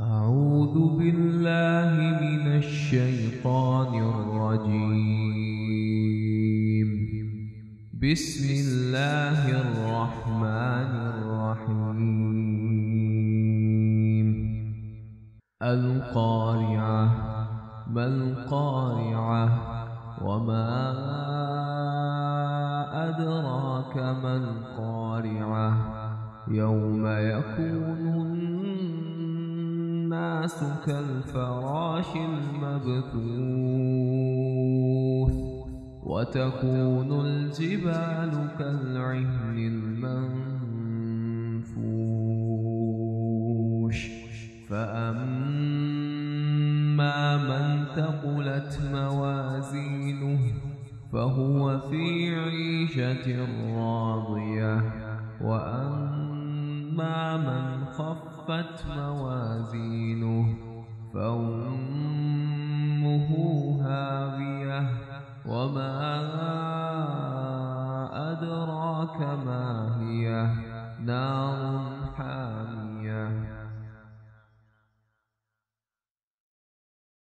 أعوذ بالله من الشيطان الرجيم. بسم الله الرحمن الرحيم. القارعة ما القارعة؟ وما أدراك ما القارعة؟ يوم يكون الناس كالفراش المبثوث وتكون الجبال كالعهن المنفوش. فأما من ثقلت موازينه فهو في عيشة راضية. وأما من خفت موازينه فأمه هاوية. وما أدراك ما